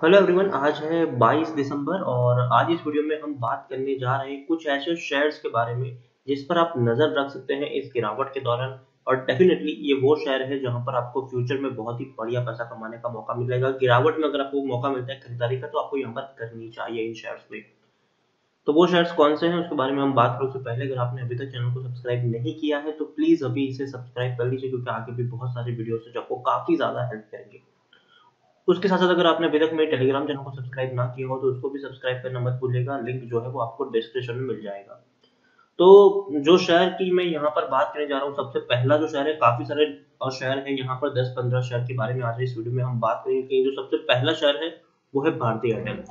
Hello everyone, आज है 22 दिसंबर और आज इस वीडियो में हम बात करने जा रहे हैं कुछ ऐसे शेयर्स के बारे में जिस पर आप नज़र रख सकते हैं इस गिरावट के दौरान। और डेफिनेटली ये वो शेयर है जहाँ पर आपको फ्यूचर में बहुत ही बढ़िया पैसा कमाने का मौका मिलेगा। गिरावट में अगर आपको मौका मिलता है खरीदारी का तो आपको यहाँ पर करनी चाहिए इन शेयर्स में। तो वो शेयर्स कौन से हैं, उसके बारे में हम बात करें उससे पहले, अगर आपने अभी तक चैनल को सब्सक्राइब नहीं किया है तो प्लीज़ अभी इसे सब्सक्राइब कर लीजिए, क्योंकि आगे भी बहुत सारे वीडियो जो आपको काफ़ी ज़्यादा हेल्प करेंगे। उसके साथ साथ अगर आपने अभी तक मेरे टेलीग्राम चैनल को सब्सक्राइब ना किया हो तो उसको भी सब्सक्राइब करना मत भूलिएगा। लिंक जो है वो आपको डिस्क्रिप्शन में मिल जाएगा। तो जो शहर की मैं यहाँ पर बात करने जा रहा हूँ, सबसे पहला जो शेयर है, काफ़ी सारे शेयर है यहाँ पर 10-15 शेयर के बारे में आज इस वीडियो में हम बात करेंगे जो सबसे पहला शहर है, वो है भारतीय एयरटेल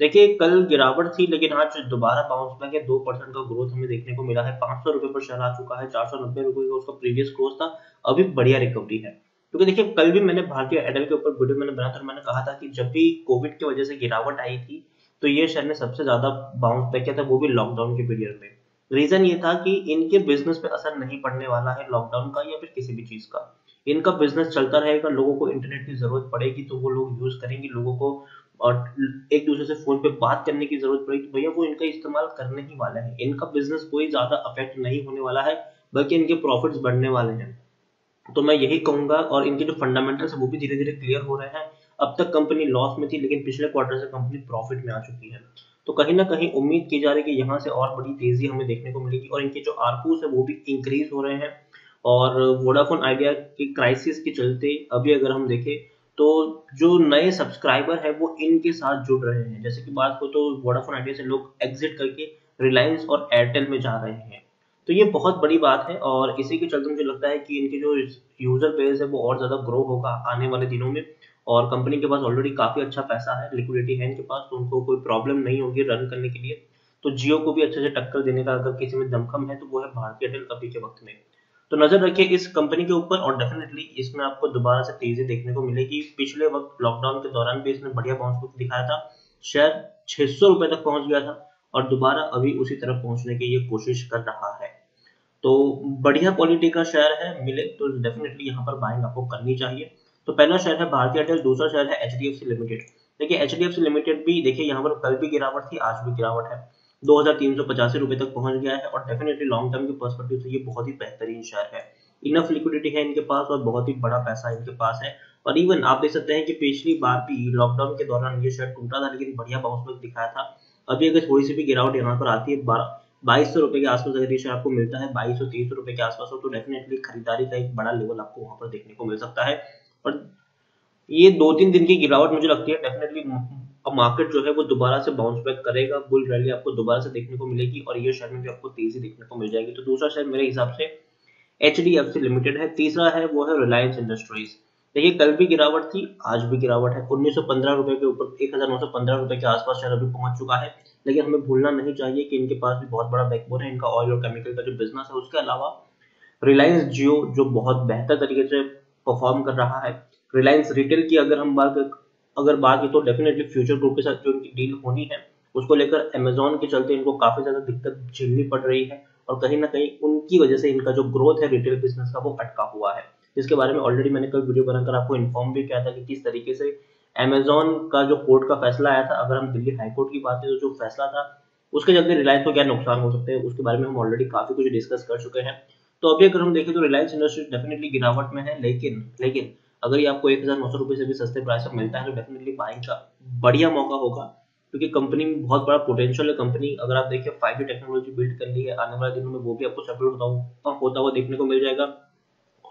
देखिए, कल गिरावट थी, लेकिन आज दोबारा बाउंस बैक है। दो परसेंट का ग्रोथ हमें देखने को मिला है। पाँच सौ रुपए पर शेयर आ चुका है, चार सौ नब्बे रुपए का उसका प्रीवियस क्लोज था। अभी बढ़िया रिकवरी है। क्योंकि देखिए, कल भी मैंने भारतीय आइडल के ऊपर वीडियो मैंने बनाया था मैंने कहा था कि जब भी कोविड की वजह से गिरावट आई थी तो ये शेयर ने सबसे ज़्यादा बाउंस बैक किया था, वो भी लॉकडाउन के पीरियड में। रीजन ये था कि इनके बिज़नेस पे असर नहीं पड़ने वाला है लॉकडाउन का या फिर किसी भी चीज़ का। इनका बिज़नेस चलता रहेगा, लोगों को इंटरनेट की ज़रूरत पड़ेगी तो वो लोग यूज़ करेंगे, लोगों को और एक दूसरे से फ़ोन पे बात करने की ज़रूरत पड़ेगी। तो भैया, वो इनका इस्तेमाल करने ही वाला है। इनका बिज़नेस कोई ज़्यादा अफेक्ट नहीं होने वाला है, बल्कि इनके प्रॉफिट्स बढ़ने वाले हैं। तो मैं यही कहूँगा और इनके जो फंडामेंटल्स है, वो भी धीरे धीरे क्लियर हो रहे हैं। अब तक कंपनी लॉस में थी, लेकिन पिछले क्वार्टर से कंपनी प्रॉफिट में आ चुकी है। तो कहीं ना कहीं उम्मीद की जा रही है कि यहाँ से और बड़ी तेज़ी हमें देखने को मिलेगी और इनके जो आरपूस है, वो भी इंक्रीज हो रहे हैं। और वोडाफोन आइडिया की क्राइसिस के चलते अभी अगर हम देखें तो जो नए सब्सक्राइबर है, वो इनके साथ जुड़ रहे हैं। जैसे कि बात को तो वोडाफोन आइडिया से लोग एग्जिट करके रिलायंस और एयरटेल में जा रहे हैं। तो ये बहुत बड़ी बात है और इसी के चलते मुझे लगता है कि इनके जो यूज़र बेस है वो और ज़्यादा ग्रो होगा आने वाले दिनों में। और कंपनी के पास ऑलरेडी काफ़ी अच्छा पैसा है लिक्विडिटी है इनके पास तो उनको कोई प्रॉब्लम नहीं होगी रन करने के लिए। तो जियो को भी अच्छे से टक्कर देने का अगर किसी में दमखम है तो वो है भारतीय एयरटेल अभी के वक्त में। तो नज़र रखिए इस कंपनी के ऊपर और डेफिनेटली इसमें आपको दोबारा से तेज़ी देखने को मिलेगी। पिछले वक्त लॉकडाउन के दौरान भी इसने बढ़िया बाउंस दिखाया था शेयर छह सौ रुपए तक पहुँच गया था और दोबारा अभी उसी तरफ़ पहुँचने की ये कोशिश कर रहा है। तो बढ़िया क्वालिटी का शेयर है, मिले तो डेफिनेटली यहाँ पर बाइंग आपको करनी चाहिए। तो पहला शेयर है भारतीय एयरटेल दूसरा शेयर है H D F C limited देखिए H D F C limited भी, देखिए, यहाँ पर कल भी गिरावट थी, आज भी गिरावट है। दो हज़ार तीन सौ पचासी रुपए तक पहुँच गया है और डेफिनेटली लॉन्ग टर्म के पर्सपेक्टिव से ये बहुत ही बेहतरीन शेयर है। इनफ लिक्विडिटी है इनके पास और बहुत ही बड़ा पैसा इनके पास है। और इवन आप देख सकते हैं कि पिछली बार भी लॉकडाउन के दौरान ये शेयर टूटा था, लेकिन बढ़िया बाउंस बैक दिखाया था। अभी अगर थोड़ी सी भी गिरावट यहाँ पर आती है बाईस सौ रुपए के आसपास अगर ये शेयर आपको मिलता है बाईस सौ तेईस रुपए के आसपास हो तो डेफिनेटली खरीदारी का एक बड़ा लेवल आपको वहाँ पर देखने को मिल सकता है। और ये दो तीन दिन की गिरावट मुझे लगती है डेफिनेटली मार्केट जो है वो दोबारा से बाउंस बैक करेगा बुल रैली आपको दोबारा से देखने को मिलेगी और ये शेयर में भी आपको तेज़ी देखने को मिल जाएगी। तो दूसरा शेयर मेरे हिसाब से HDFC लिमिटेड है, तीसरा है वो है रिलायंस इंडस्ट्रीज़ देखिए, कल भी गिरावट थी, आज भी गिरावट है। उन्नीस सौ पंद्रह रुपए के ऊपर, एक रुपए के आसपास शेयर अभी पहुँच चुका है। लेकिन हमें भूलना नहीं चाहिए कि इनके पास भी बहुत बड़ा बैकबोन है। इनका ऑयल और केमिकल का जो बिज़नेस है, उसके अलावा रिलायंस जियो जो बहुत बेहतर तरीके से परफॉर्म कर रहा है। रिलायंस रिटेल की अगर हम बात, अगर बात की तो डेफिनेटली फ्यूचर ग्रुप के साथ जो इनकी डील होनी है, उसको लेकर अमेजोन के चलते इनको काफ़ी ज़्यादा दिक्कत झेलनी पड़ रही है। और कहीं ना कहीं उनकी वजह से इनका जो ग्रोथ है रिटेल बिज़नेस का, वो अटका हुआ है। जिसके बारे में ऑलरेडी मैंने कल वीडियो बनाकर आपको इन्फॉर्म भी किया था कि किस तरीके से अमेजोन का जो कोर्ट का फैसला आया था, अगर हम दिल्ली हाईकोर्ट की बात करें तो जो फैसला था, उसके चलते रिलायंस को क्या नुकसान हो सकते हैं, उसके बारे में हम ऑलरेडी काफ़ी कुछ डिस्कस कर चुके हैं। तो अभी अगर हम देखें तो रिलायंस इंडस्ट्री डेफिनेटली गिरावट में है, लेकिन लेकिन अगर ये आपको एक हज़ार नौ सौ रुपए से भी सस्ते प्राइस पर मिलता है तो डेफिनेटली बाइंग का बढ़िया मौका होगा, क्योंकि कंपनी में बहुत बड़ा पोटेंशियल है कंपनी अगर आप देखिए फाइव टेक्नोलॉजी बिल्ड कर ली है, आने वाले दिनों में वो भी आपको सेपरेट होता हुआ देखने को मिल जाएगा।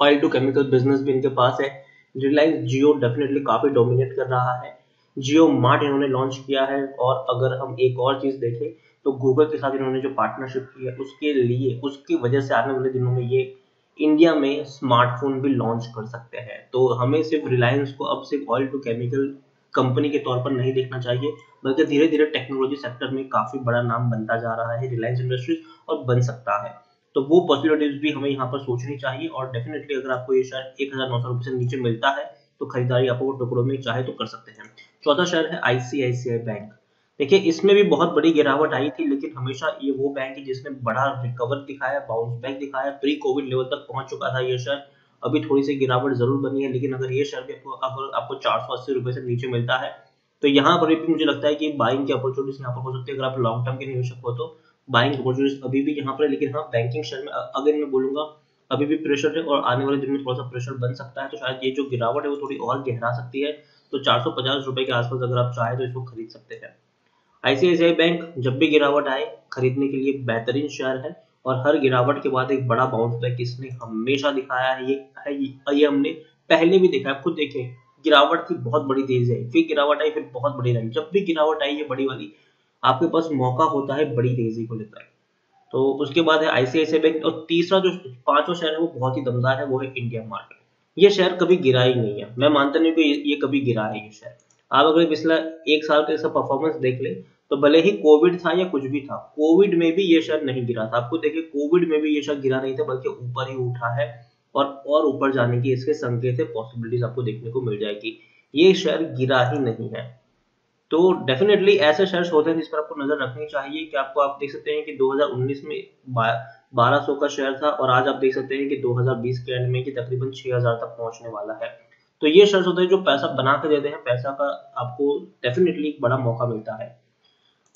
ऑयल टू केमिकल बिज़नेस भी इनके पास है। रिलायंस जियो डेफिनेटली काफ़ी डोमिनेट कर रहा है। जियो मार्ट इन्होंने लॉन्च किया है और अगर हम एक और चीज़ देखें तो गूगल के साथ इन्होंने जो पार्टनरशिप की है, उसके लिए, उसकी वजह से आने वाले दिनों में ये इंडिया में स्मार्टफ़ोन भी लॉन्च कर सकते हैं। तो हमें सिर्फ़ रिलायंस को, अब सिर्फ़ ऑयल टू केमिकल कंपनी के तौर पर नहीं देखना चाहिए, बल्कि धीरे धीरे टेक्नोलॉजी सेक्टर में काफ़ी बड़ा नाम बनता जा रहा है। रिलायंस इंडस्ट्रीज़ और बन सकता है। तो वो पॉसिबिलिटीज भी हमें यहाँ पर सोचनी चाहिए और डेफिनेटली अगर आपको ये शेयर एक हज़ार नौ सौ रुपए से नीचे मिलता है तो खरीदारी आपको टुकड़ों में चाहे तो कर सकते हैं। चौथा शेयर है आईसीआईसीआई बैंक देखिए, इसमें भी बहुत बड़ी गिरावट आई थी, लेकिन हमेशा ये वो बैंक है जिसने बड़ा रिकवर दिखाया बाउंस बैक दिखाया प्री कोविड लेवल तक पहुँच चुका था ये शेयर अभी थोड़ी सी गिरावट ज़रूर बनी है, लेकिन अगर ये शेयर भी आपको अगर आपको चार सौ अस्सी रुपए से नीचे मिलता है तो यहाँ पर भी मुझे लगता है कि बाइंग की अपॉर्चुनिटीज़ यहाँ पर हो सकती है। अगर आप लॉन्ग टर्म के निवेशक हो तो बाइंग अपॉर्चुनिटीज़ अभी भी यहाँ पर है, लेकिन हाँ बैंकिंग शेयर में अगर मैं बोलूँगा, अभी भी प्रेशर है और आने वाले दिन में थोड़ा सा प्रेशर बन सकता है तो शायद ये जो गिरावट है, वो थोड़ी और गहरा सकती है। तो चार सौ पचास रुपए के आसपास अगर आप चाहे तो इसको खरीद सकते हैं। आईसीआईसीआई बैंक जब भी गिरावट आए, खरीदने के लिए बेहतरीन शेयर है और हर गिरावट के बाद एक बड़ा बाउंस बैक इसने हमेशा दिखाया है, ये है, ये हमने पहले भी देखा है, खुद देखे, गिरावट की बहुत बड़ी तेज है फिर गिरावट आई, फिर बहुत बड़ी रही जब भी गिरावट आई, ये बड़ी वाली आपके पास मौका होता है बड़ी तेज़ी को लेकर। तो उसके बाद है आईसीआईसीआई बैंक और तीसरा जो पांचवा शेयर है वो बहुत ही दमदार है, वो है इंडिया मार्ट ये शेयर कभी गिरा ही नहीं है। मैं मानता नहीं कि ये कभी गिरा है ये शेयर आप अगर पिछला एक साल का इसका परफॉर्मेंस देख ले तो भले ही कोविड था या कुछ भी था कोविड में भी ये शेयर नहीं गिरा था। आपको देखिए कोविड में भी ये शेयर गिरा नहीं था, बल्कि ऊपर ही उठा है और और ऊपर जाने की इसके संकेत है पॉसिबिलिटीज आपको देखने को मिल जाएगी। ये शेयर गिरा ही नहीं है। तो डेफिनेटली ऐसे शेयर्स होते हैं जिस पर आपको नज़र रखनी चाहिए कि आपको, आप देख सकते हैं कि 2019 में 1200 का शेयर था और आज आप देख सकते हैं कि 2020 के एंड में कि तकरीबन 6000 तक पहुँचने वाला है। तो ये शेयर्स होते हैं जो पैसा बना के देते हैं, पैसा का आपको डेफिनेटली एक बड़ा मौका मिलता है।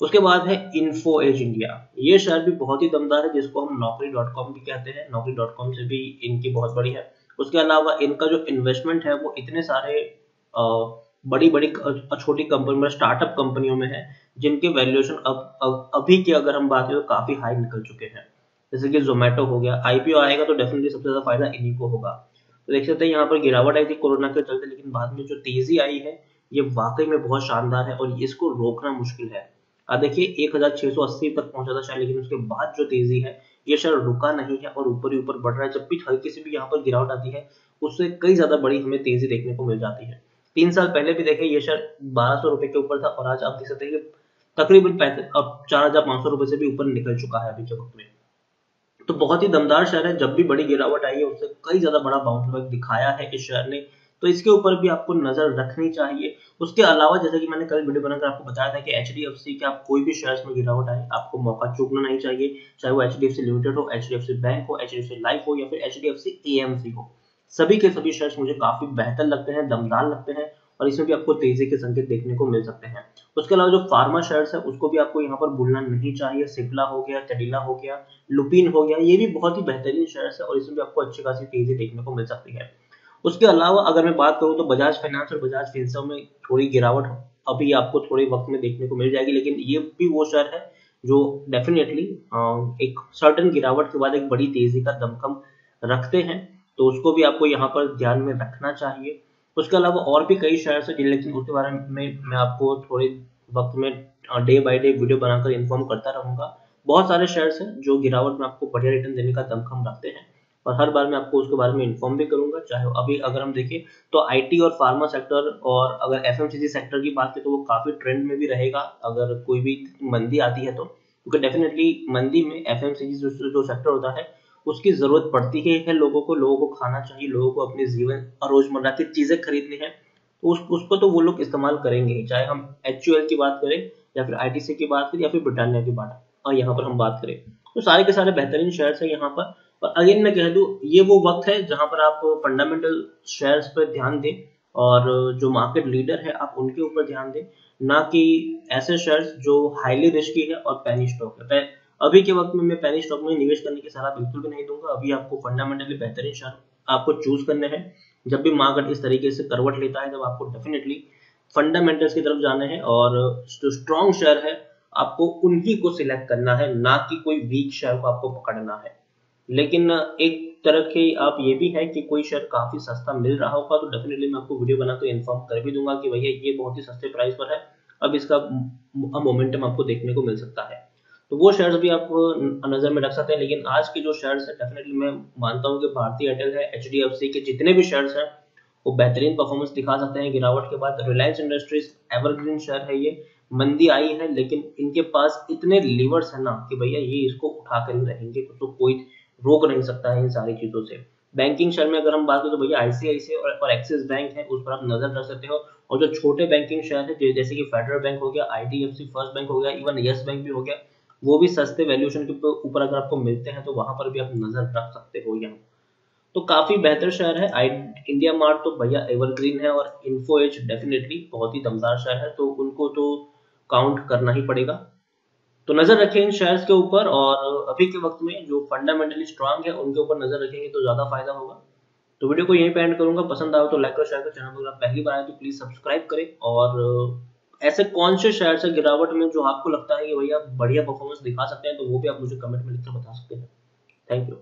उसके बाद है इन्फो एज इंडिया ये शेयर भी बहुत ही दमदार है, जिसको हम नौकरी भी कहते हैं। नौकरी से भी इनकी बहुत बड़ी है। उसके अलावा इनका जो इन्वेस्टमेंट है, वो इतने सारे बड़ी बड़ी छोटी कंपनी में स्टार्टअप कंपनियों में है जिनके वैल्यूएशन अब, अब अभी की अगर हम बात करें तो काफ़ी हाई निकल चुके हैं। जैसे कि जोमेटो हो गया आईपीओ आएगा तो डेफिनेटली सबसे ज़्यादा फ़ायदा इन्हीं को होगा। तो देख सकते हैं यहाँ पर गिरावट आई थी कोरोना के चलते लेकिन बाद में जो तेज़ी आई है ये वाकई में बहुत शानदार है और इसको रोकना मुश्किल है। अब देखिए एक हज़ार छह सौ अस्सी तक पहुँचा था शायद लेकिन उसके बाद जो तेज़ी है ये शायद रुका नहीं है और ऊपर ही ऊपर बढ़ रहा है। जब भी हल्की से भी यहाँ पर गिरावट आती है उससे कई ज़्यादा बड़ी हमें तेज़ी देखने को मिल जाती है। तीन साल पहले भी देखे, ये शेयर बारह सौ रुपए के ऊपर था और आज आप देख सकते हैं कि तकरीबन अब चार हज़ार पाँच सौ रुपए से भी ऊपर निकल चुका है अभी के वक्त में। तो बहुत ही दमदार शेयर है, जब भी बड़ी गिरावट आई है, उससे कई ज़्यादा बड़ा बाउंस बैक दिखाया है इस शेयर ने। तो इसके ऊपर भी आपको नज़र रखनी चाहिए। उसके अलावा, जैसे कि मैंने कल वीडियो बनाकर आपको बताया था कि एच डी एफ़ सी के आप कोई भी शेयर्स में गिरावट आए, आपको मौका चूकना नहीं चाहिए, चाहे वो H D F C limited हो H D F C bank हो H D F C life हो या फिर H D F C A M C हो। सभी के सभी शेयर्स मुझे काफ़ी बेहतर लगते हैं, दमदार लगते हैं और इसमें भी आपको तेज़ी के संकेत देखने को मिल सकते हैं। उसके अलावा जो फार्मा शेयर्स है, उसको भी आपको यहाँ पर भूलना नहीं चाहिए। सिप्ला हो गया चडीला हो गया लुपिन हो गया, ये भी बहुत ही बेहतरीन शेयर्स है और इसमें भी आपको अच्छी खासी तेज़ी देखने को मिल सकती है। उसके अलावा अगर मैं बात करूँ तो बजाज फाइनेंस और बजाज फिंसव में थोड़ी गिरावट अभी आपको थोड़े वक्त में देखने को मिल जाएगी, लेकिन ये भी वो शेयर है जो डेफिनेटली एक सर्टन गिरावट के बाद एक बड़ी तेज़ी का दमकम रखते हैं। तो उसको भी आपको यहाँ पर ध्यान में रखना चाहिए। उसके अलावा और भी कई शेयर्स है, लेकिन उसके बारे में मैं आपको थोड़े वक्त में डे बाय डे वीडियो बनाकर इन्फॉर्म करता रहूँगा। बहुत सारे शेयर्स हैं जो गिरावट में आपको बढ़िया रिटर्न देने का दमखम रखते हैं और हर बार मैं आपको उसके बारे में इन्फॉर्म भी करूँगा। चाहे अभी अगर हम देखें तो आईटी और फार्मा सेक्टर और अगर एफ़ सेक्टर की बात करें तो वो काफ़ी ट्रेंड में भी रहेगा। अगर कोई भी मंदी आती है तो क्योंकि डेफिनेटली मंदी में एफ़ जो सेक्टर होता है उसकी ज़रूरत पड़ती ही है लोगों को लोगों को खाना चाहिए, लोगों को अपने जीवन और रोज़मर्रा की चीज़ें खरीदनी है तो उस, उसको तो वो लोग इस्तेमाल करेंगे ही, चाहे हम एच की बात करें या फिर आईटीसी की बात करें या फिर ब्रिटानिया की बात, और यहाँ पर हम बात करें। तो सारे के सारे बेहतरीन शेयर्स है यहाँ पर, और अगेन मैं कह दूँ, ये वो वक्त है जहाँ पर आप फंडामेंटल शेयर्स पर ध्यान दें, और जो मार्केट लीडर है, आप उनके ऊपर ध्यान दें, ना कि ऐसे शेयर्स जो हाईली रिस्की है और पैनी स्टॉक है। अभी के वक्त में मैं पहले स्टॉक में निवेश करने की सलाह बिल्कुल भी नहीं दूँगा। अभी आपको फंडामेंटली बेहतरीन शेयर आपको चूज़ करने हैं। जब भी मार्केट इस तरीके से करवट लेता है, तब आपको डेफिनेटली फंडामेंटल्स की तरफ़ जाना है और जो स्ट्रॉन्ग शेयर है, आपको उन्हीं को सिलेक्ट करना है, ना कि कोई वीक शेयर को आपको पकड़ना है। लेकिन एक तरह के आप ये भी है कि कोई शेयर काफ़ी सस्ता मिल रहा होगा तो डेफिनेटली मैं आपको वीडियो बनाकर इन्फॉर्म कर भी दूँगा कि भैया ये बहुत ही सस्ते प्राइस पर है। अब इसका मोमेंटम आपको देखने को मिल सकता है। तो वो शेयर्स भी आप नज़र में रख सकते हैं लेकिन आज के जो शेयर्स है डेफिनेटली मैं मानता हूँ कि भारतीय एयरटेल है एचडीएफसी के जितने भी शेयर्स हैं वो बेहतरीन परफॉर्मेंस दिखा सकते हैं। गिरावट के बाद रिलायंस इंडस्ट्रीज़ एवरग्रीन शेयर है ये मंदी आई है लेकिन इनके पास इतने लीवर्स है ना कि भैया ये इसको उठा कर रहेंगे तो, तो कोई रोक नहीं सकता है इन सारी चीज़ों से। बैंकिंग शेयर में अगर हम बात करें तो भैया आईसीआईसी और, और एक्सिस बैंक है उस पर आप नज़र रख सकते हो। और जो छोटे बैंकिंग शेयर है जैसे कि फेडरल बैंक हो गया आईडीएफसी फ़र्स्ट बैंक हो गया इवन यस बैंक भी हो गया वो भी सस्ते वैल्यूएशन के ऊपर अगर आपको मिलते हैं तो वहाँ पर भी आप नज़र रख सकते हो यहाँ। तो काफ़ी बेहतर शेयर है। आई इंडिया मार्ट तो भैया एवरग्रीन है और इन्फो एज डेफिनेटली बहुत ही दमदार शेयर है तो उनको तो काउंट करना ही पड़ेगा। तो नज़र रखें इन शेयर्स के ऊपर और अभी के वक्त में जो फंडामेंटली स्ट्रांग है, उनके ऊपर नज़र रखेंगे तो ज़्यादा फ़ायदा होगा। तो वीडियो को यहीं पे एंड करूँगा। पसंद आए तो लाइक और शेयर कर। चैनल पर पहली बार आए तो प्लीज़ सब्सक्राइब करें और ऐसे कौन से शेयर से गिरावट में जो आपको लगता है कि भैया बढ़िया परफॉर्मेंस दिखा सकते हैं तो वो भी आप मुझे कमेंट में लिखकर बता सकते हैं। Thank you